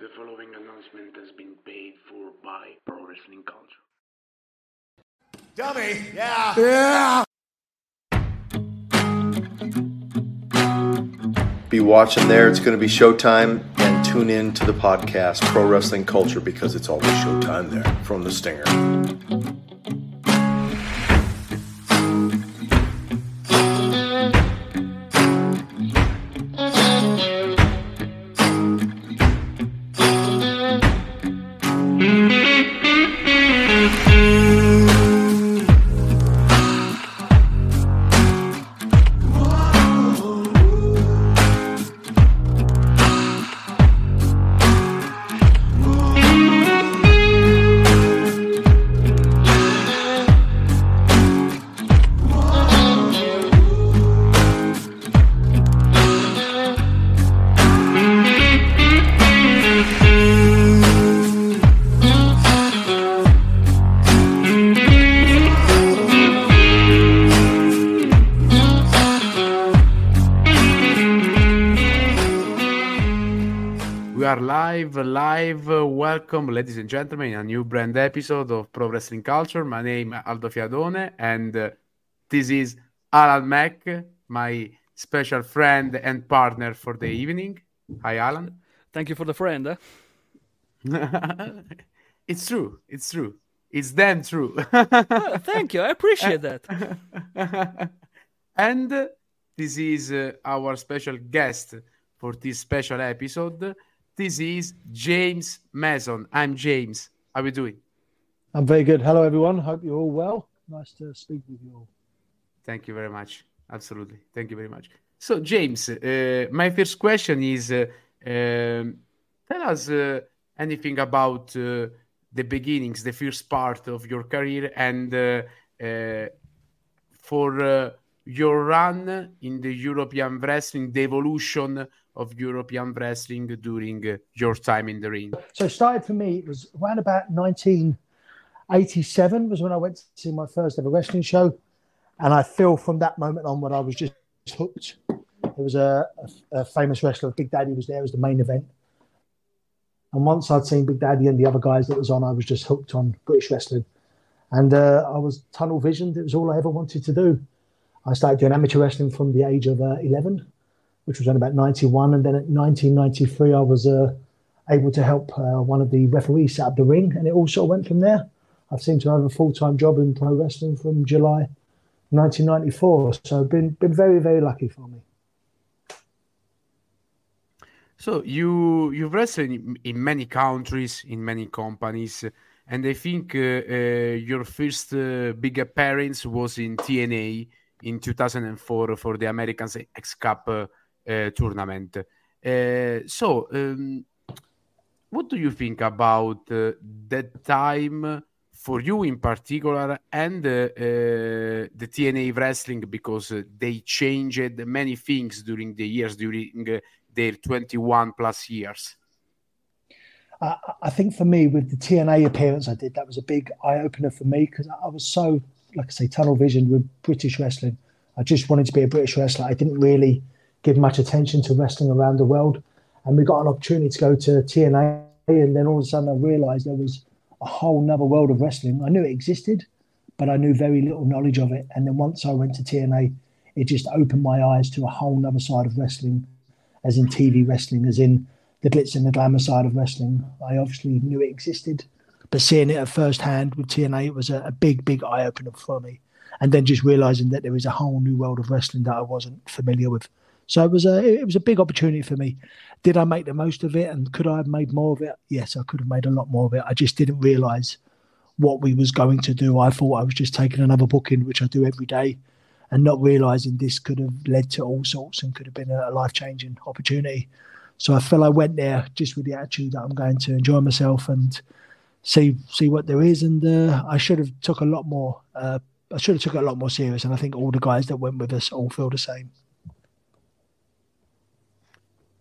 The following announcement has been paid for by Pro Wrestling Culture. Dummy, yeah. Yeah! Be watching there. It's going to be showtime. And tune in to the podcast, Pro Wrestling Culture, because it's always showtime there from the Stinger. Are live, live. Welcome, ladies and gentlemen, a new brand episode of Pro Wrestling Culture. My name is Aldo Fiadone, and uh, this is Alan Mack, my special friend and partner for the evening. Hi, Alan. Thank you for the friend. Eh? it's true. It's true. It's damn true. Oh, thank you. I appreciate that. and uh, this is uh, our special guest for this special episode. This is James Mason. I'm James. How are you doing? I'm very good. Hello, everyone. Hope you're all well. Nice to speak with you all. Thank you very much. Absolutely. Thank you very much. So, James, uh, my first question is uh, um, tell us uh, anything about uh, the beginnings, the first part of your career, and uh, uh, for uh, your run in the European wrestling, the evolution of European wrestling during your time in the ring. So, it started for me, it was around about 1987 was when I went to see my first ever wrestling show. And I feel from that moment on, onward, I was just hooked. It was a, a, a famous wrestler, Big Daddy was there as the main event. And once I'd seen Big Daddy and the other guys that was on, I was just hooked on British wrestling. And uh, I was tunnel visioned. It was all I ever wanted to do. I started doing amateur wrestling from the age of uh, 11, which was in about 91. And then at 1993, I was uh, able to help uh, one of the referees set up the ring. And it all sort of went from there. I've seemed to have a full time job in pro wrestling from July 1994. So been been very, very lucky for me. So you you've wrestled in, in many countries, in many companies, and I think uh, uh, your first uh, big appearance was in TNA in 2004 for the American X Cup uh, tournament. Uh, so, um, what do you think about uh, that time for you in particular and the TNA wrestling because they changed many things during the years during their 21 plus years? I, I think for me, with the TNA appearance I did, that was a big eye opener for me because I was so, like I say, tunnel visioned with British wrestling. I just wanted to be a British wrestler. I didn't really give much attention to wrestling around the world. And we got an opportunity to go to TNA, and then all of a sudden I realized there was a whole nother world of wrestling. I knew it existed, but I knew very little knowledge of it. And then once I went to TNA, it just opened my eyes to a whole nother side of wrestling, as in TV wrestling, as in the glitz and the glamour side of wrestling. I obviously knew it existed, but seeing it at first hand with TNA, it was a, a big, big eye opener for me. And then just realizing that there is a whole new world of wrestling that I wasn't familiar with. So it was a it was a big opportunity for me. Did I make the most of it, and could I have made more of it? Yes, I could have made a lot more of it. I just didn't realize what we was going to do. I thought I was just taking another booking, which I do every day, and not realizing this could have led to all sorts and could have been a life changing opportunity. So I felt I went there just with the attitude that I'm going to enjoy myself and see see what there is. And uh, I should have took a lot more. Uh, I should have took it a lot more serious. And I think all the guys that went with us all feel the same.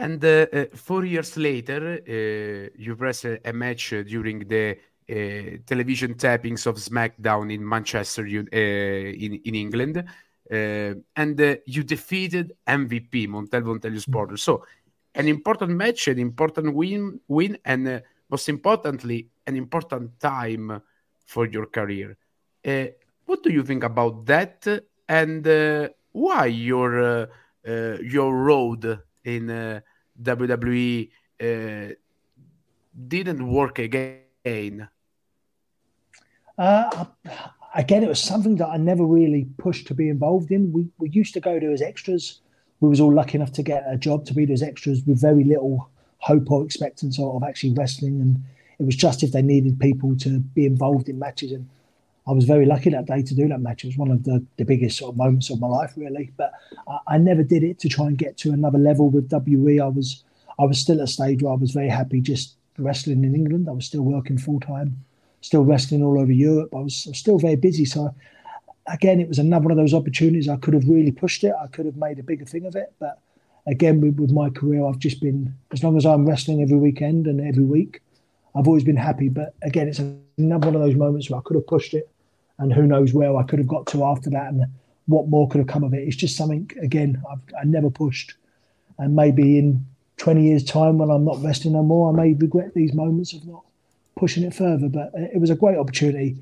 And uh, uh, four years later, uh, you wrestled a match uh, during the television tappings of SmackDown in Manchester, in, in England, uh, and uh, you defeated MVP Montel Montelus Porter. So, an important match, an important win, win, and uh, most importantly, an important time for your career. What do you think about that, and why your your road in WWE uh, didn't work again? Uh, again, it was something that I never really pushed to be involved in. We we used to go to as extras. We was all lucky enough to get a job to be those extras with very little hope or expectancy of actually wrestling. And it was just if they needed people to be involved in matches. And I was very lucky that day to do that match. It was one of the, the biggest sort of moments of my life, really. But I, I never did it to try and get to another level with WE. I was I was still at a stage where I was very happy just wrestling in England. I was still working full time still wrestling all over Europe. I was, I was still very busy. So again, it was another one of those opportunities. I could have really pushed it. I could have made a bigger thing of it. But again, with, with my career, I've just been as long as I'm wrestling every weekend and every week, I've always been happy. But again, it's another one of those moments where I could have pushed it, and who knows where I could have got to after that, and what more could have come of it. It's just something again I've I never pushed, and maybe in 20 years' time when I'm not wrestling no more, I may regret these moments of not pushing it further. But it was a great opportunity.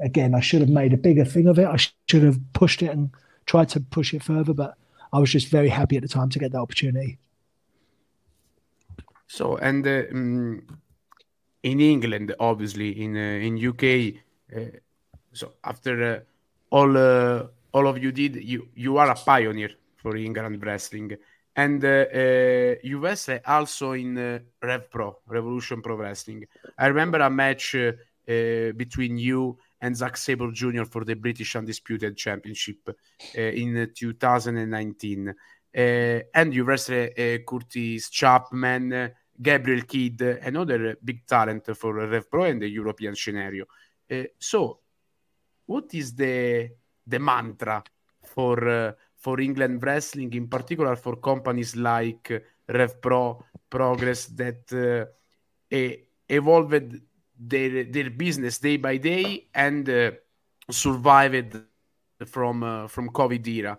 Again, I should have made a bigger thing of it. I should have pushed it and tried to push it further. But I was just very happy at the time to get that opportunity. So, and uh, um, in England, obviously, in uh, in UK, uh, so after uh, all uh, all of you did, you you are a pioneer for England wrestling and uh, uh, you wrestle also in uh, Rev Pro, Revolution Pro Wrestling. I remember a match uh, uh, between you and Zack Sabre Jr. for the British Undisputed Championship uh, in 2019. and you wrestle Kurtis Chapman, Gabriel Kidd, another big talent for Rev Pro and the European scenario. so, what is the the mantra for for England wrestling, in particular for companies like Rev Pro, Progress that uh, evolved their their business day by day and uh, survived from uh, from COVID era.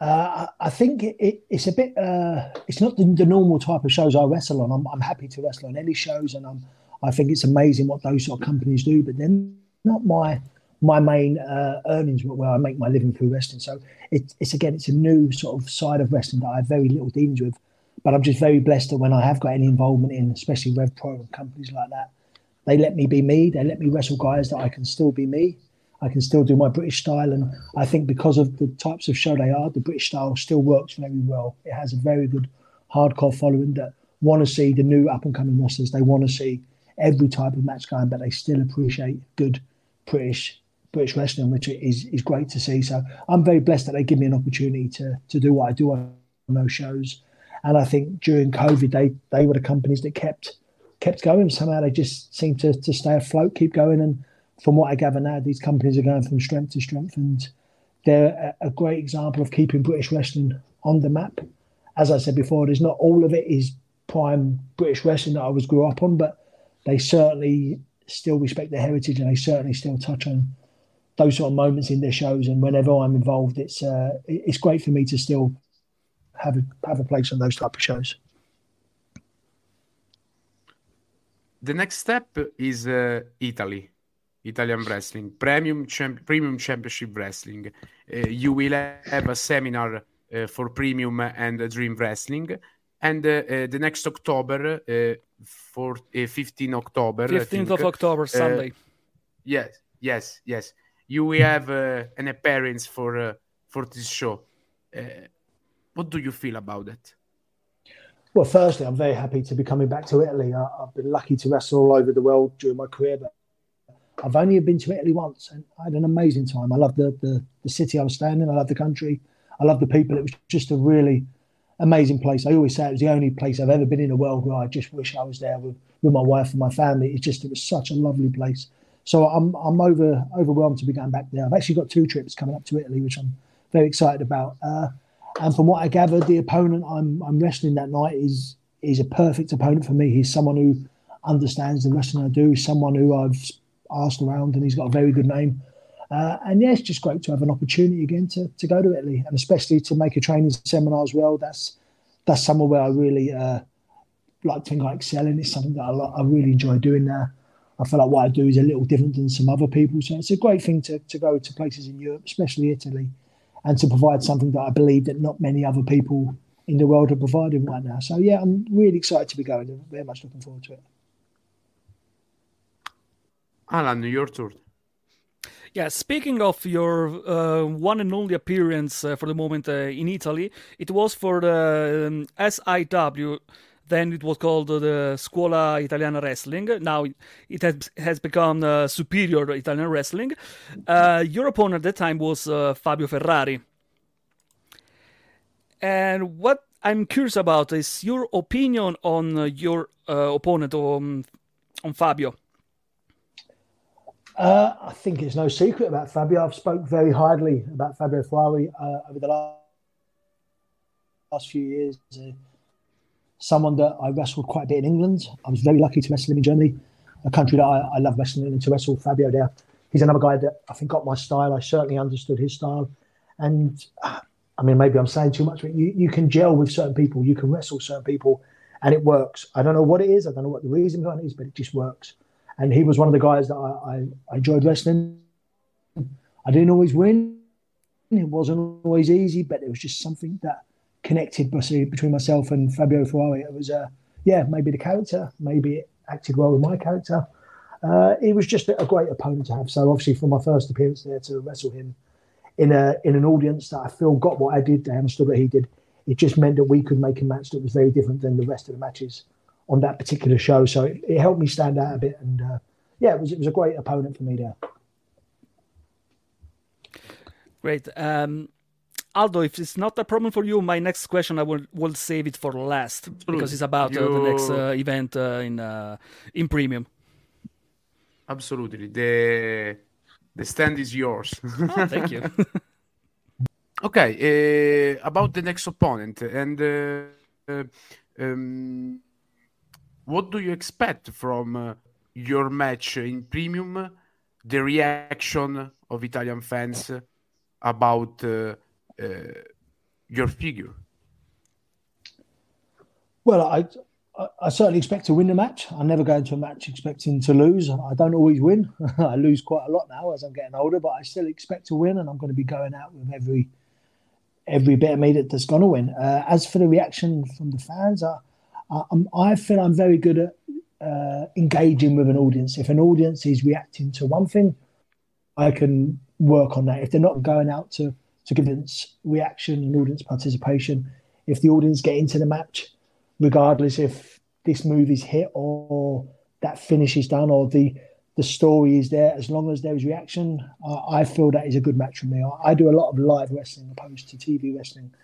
Uh, I think it, it's a bit. Uh, it's not the, the, normal type of shows I wrestle on. I'm, I'm, happy to wrestle on any shows, and I'm. I think it's amazing what those sort of companies do. But then, not my my main uh, earnings where I make my living through wrestling. So it, it's again, it's a new sort of side of wrestling that I have very little dealings with. But I'm just very blessed that when I have got any involvement in, especially Rev Pro and companies like that, they let me be me. They let me wrestle guys that I can still be me. I can still do my British style. And I think because of the types of show they are, the British style still works very well. It has a very good hardcore following that want to see the new up and coming wrestlers. They want to see every type of match going, but they still appreciate good British British wrestling, which is is great to see. So I'm very blessed that they give me an opportunity to to do what I do on those shows. And I think during COVID, they they were the companies that kept kept going. Somehow they just seemed to to stay afloat, keep going. And from what I gather now, these companies are going from strength to strength, and they're a, a great example of keeping British wrestling on the map. As I said before, there's not all of it is prime British wrestling that I was grew up on, but they certainly still respect their heritage and they certainly still touch on those sort of moments in their shows. And whenever I'm involved, it's uh, it's great for me to still have a, have a place on those type of shows. The next step is uh, Italy, Italian wrestling, premium champ- premium championship wrestling. Uh, you will have a seminar uh, for premium and dream wrestling. And uh, uh, the next October, for 15 October, 15th of October, Sunday. yes, yes, yes you will have uh, an appearance for uh, for this show. Uh, what do you feel about it? Well, firstly, I'm very happy to be coming back to Italy. I, have been lucky to wrestle all over the world during my career, but I've only been to Italy once, and I had an amazing time. I love the, the the city I was staying in. I love the country. I love the people. It was just a really amazing place. I always say it was the only place I've ever been in the world where I just wish I was there with, with my wife and my family. It's just it was such a lovely place. So I'm I'm over overwhelmed to be going back there. I've actually got two trips coming up to Italy, which I'm very excited about. Uh, and from what I gathered, the opponent I'm I'm wrestling that night is is a perfect opponent for me. He's someone who understands the wrestling I do. Someone who I've asked around, and he's got a very good name. Uh, and yeah, it's just great to have an opportunity again to, to go to Italy, and especially to make a training seminar as well. That's that's somewhere where I really uh, like to think I excel in. It's something that I, I really enjoy doing now. I feel like what I do is a little different than some other people. So it's a great thing to, to go to places in Europe, especially Italy, and to provide something that I believe that not many other people in the world are providing right now. So yeah, I'm really excited to be going. I'm very much looking forward to it. Alan, your turn. Yeah, speaking of your uh, one and only appearance uh, for the moment uh, in Italy, it was for the um, SIW. Then it was called the Scuola Italiana Wrestling. Now it has has become uh, Superior Italian Wrestling. Uh, your opponent at that time was uh, Fabio Ferrari. And what I'm curious about is your opinion on your opponent, um, on Fabio. Uh, I think it's no secret about Fabio. I've spoke very highly about Fabio Ferrari uh, over the last, last few years. Uh, someone that I wrestled quite a bit in England. I was very lucky to wrestle him in Germany, a country that I, I love wrestling in, and to wrestle Fabio there. He's another guy that I think got my style. I certainly understood his style. And I mean, maybe I'm saying too much, but you, you can gel with certain people, you can wrestle certain people, and it works. I don't know what it is, I don't know what the reason behind it is, but it just works and he was one of the guys that I, I, I enjoyed wrestling. I didn't always win. It wasn't always easy, but it was just something that connected between myself and Fabio Ferrari. It was, uh, yeah, maybe the character, maybe it acted well with my character. Uh, it was just a great opponent to have. So obviously, for my first appearance there, to wrestle him in a in an audience that I feel got what I did, they understood what he did. It just meant that we could make a match that was very different than the rest of the matches on that particular show. So it, it helped me stand out a bit. And uh, yeah, it was it was a great opponent for me there. Great. Um, Aldo, if it's not a problem for you, my next question I will will save it for last because it's about you... uh, the next uh, event uh, in uh, in premium. Absolutely. The the stand is yours. oh, thank you. okay, uh, about the next opponent and um, what do you expect from uh, your match in premium? The reaction of Italian fans about uh, uh, your figure? Well, I, I certainly expect to win the match. I never go into a match expecting to lose. I don't always win. I lose quite a lot now as I'm getting older, but I still expect to win, and I'm going to be going out with every every bit of me that's going to win. Uh, as for the reaction from the fans, I, I, I feel I'm very good at uh, engaging with an audience. If an audience is reacting to one thing, I can work on that. If they're not going out to to give audience reaction and audience participation, if the audience get into the match, regardless if this move is hit or that finish is done or the the story is there, as long as there is reaction, I feel that is a good match for me. I, I do a lot of live wrestling opposed to TV wrestling.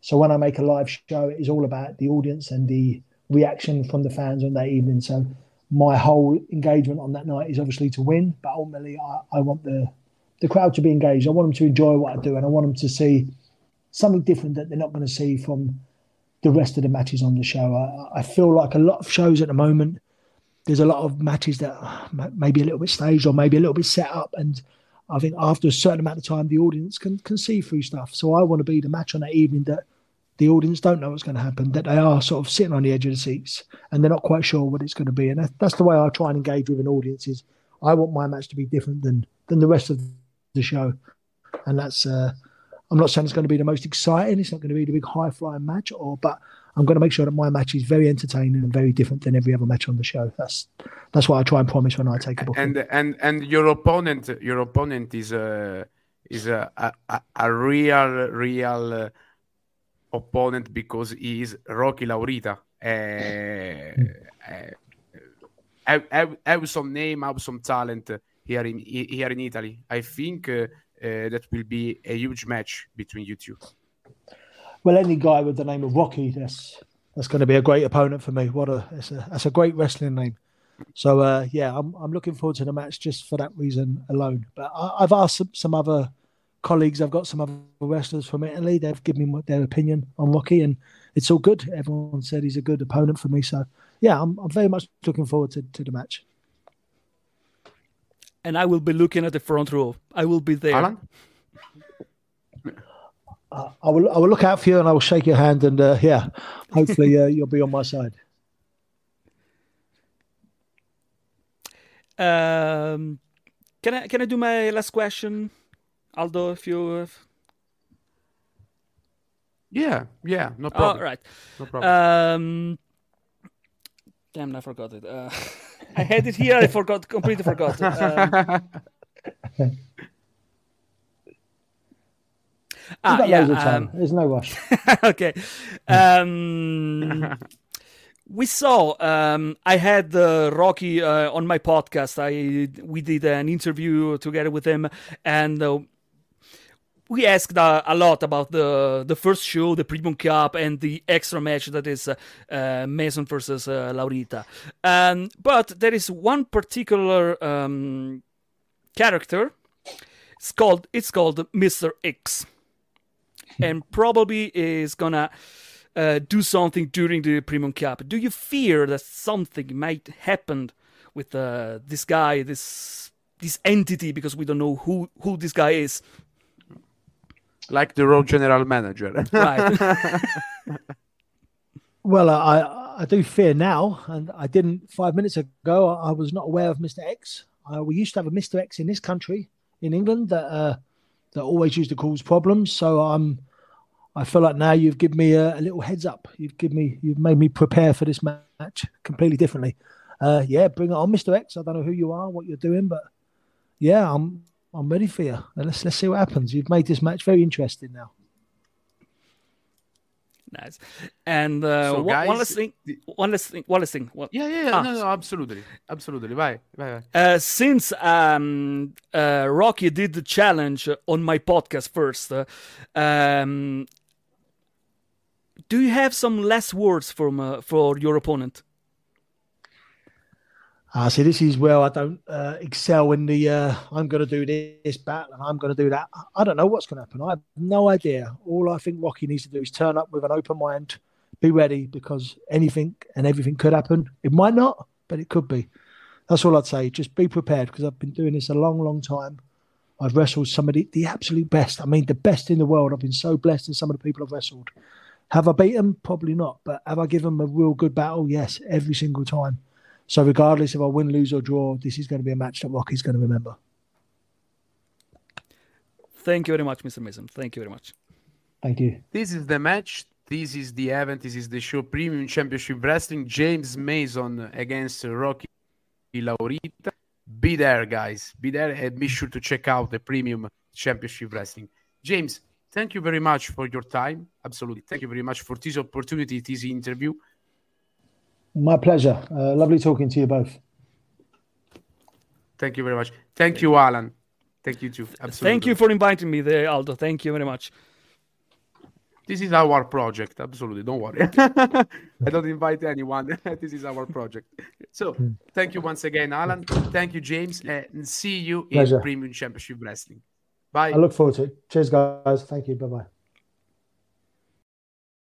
So when I make a live show, it is all about the audience and the reaction from the fans on that evening. So my whole engagement on that night is obviously to win, but ultimately I, I want the the crowd to be engaged. I want them to enjoy what I do, and I want them to see something different that they're not going to see from the rest of the matches on the show. I, I feel like a lot of shows at the moment, there's a lot of matches that maybe a little bit staged or maybe a little bit set up, and I think after a certain amount of time, the audience can can see through stuff. So I want to be the match on that evening that the audience don't know what's going to happen, that they are sort of sitting on the edge of the seats and they're not quite sure what it's going to be. And that, that's the way I try and engage with an audience is I want my match to be different than than the rest of the show. And that's uh, I'm not saying it's going to be the most exciting, it's not going to be the big high flying match, or but I'm going to make sure that my match is very entertaining and very different than every other match on the show. That's that's what I try and promise when I take a book. And and and your opponent, your opponent is a is a a, a real real uh, opponent because he is Rocky Laurita. Uh, uh, have, have, have, some name, have some talent here in here in Italy. I think uh, uh, that will be a huge match between you two. Well, any guy with the name of Rocky, that's that's going to be a great opponent for me. What a that's a, that's a great wrestling name. So uh, yeah, I'm I'm looking forward to the match just for that reason alone. But I, have asked some, some other colleagues, I've got some other wrestlers from Italy. They've given me their opinion on Rocky, and it's all good. Everyone said he's a good opponent for me. So, yeah, I'm, I'm very much looking forward to, to the match. and I will be looking at the front row. I will be there. Alan? Uh, I will I will look out for you and I will shake your hand and uh, yeah, hopefully uh, you'll be on my side. Um, can I can I do my last question, Aldo? If you have... Yeah, yeah, no oh, problem. right. No problem. Um, damn, I forgot it. Uh, I had it here. I forgot. Completely forgot. Um, We've ah, got yeah. loads of time. um, There's no rush. okay. Um, we saw. Um, I had uh, Rocky uh, on my podcast. I we did an interview together with him, and uh, we asked uh, a lot about the the first show, the Premium Cup, and the extra match that is uh, uh, Mason versus uh, Laurita. Um, but there is one particular um, character. It's called it's called Mister X and probably is gonna uh, do something during the Premium Cup. Do you fear that something might happen with uh, this guy, this this entity, because we don't know who who this guy is? like the Raw general manager. Right. Well, I I do fear now, and I didn't five minutes ago. I was not aware of Mr. X. Uh, we used to have a Mr. X in this country, in England, that uh, that always used to cause problems. So I'm, I feel like now you've given me a, a little heads up. You've given me, you've made me prepare for this match completely differently. Uh, yeah, bring it on, Mr. X. I don't know who you are, what you're doing, but yeah, I'm I'm ready for you. Let's let's see what happens. You've made this match very interesting now. nice. And uh, So, one, one last thing. One last thing. One last thing. One- yeah, yeah, yeah. Ah. No, no, absolutely, absolutely. Vai, vai, vai. Uh, since um, uh, Rocky did the challenge on my podcast first, uh, um, do you have some last words from uh, for your opponent? Ah, see, this is where I don't uh, excel in the uh, I'm going to do this battle and I'm going to do that. I don't know what's going to happen. I have no idea. All I think Rocky needs to do is turn up with an open mind, be ready because anything and everything could happen. It might not, but it could be. That's all I'd say. Just be prepared because I've been doing this a long, long time. I've wrestled some of the, the absolute best. I mean, the best in the world. I've been so blessed in some of the people I've wrestled. Have I beat them? Probably not. But have I given them a real good battle? Yes, every single time. So regardless if I win, lose, or draw, this is going to be a match that Rocky's going to remember. Thank you very much, Mr. Mason. Thank you very much. Thank you. This is the match. This is the event. This is the show. Premium Championship Wrestling. James Mason against Rocky Laurita. Be there, guys. Be there and be sure to check out the Premium Championship Wrestling. James, thank you very much for your time. Absolutely. Thank you very much for this opportunity, this interview. My pleasure. Uh, lovely talking to you both. Thank you very much. Thank you, Alan. Thank you too. Absolutely. Thank you for inviting me there, Aldo. Thank you very much. This is our project. Absolutely. Don't worry. I don't invite anyone. this is our project. So, thank you once again, Alan. Thank you, James. And see you Pleasure. in Premium Championship Wrestling. Bye. I look forward to it. Cheers, guys. Thank you. Bye bye.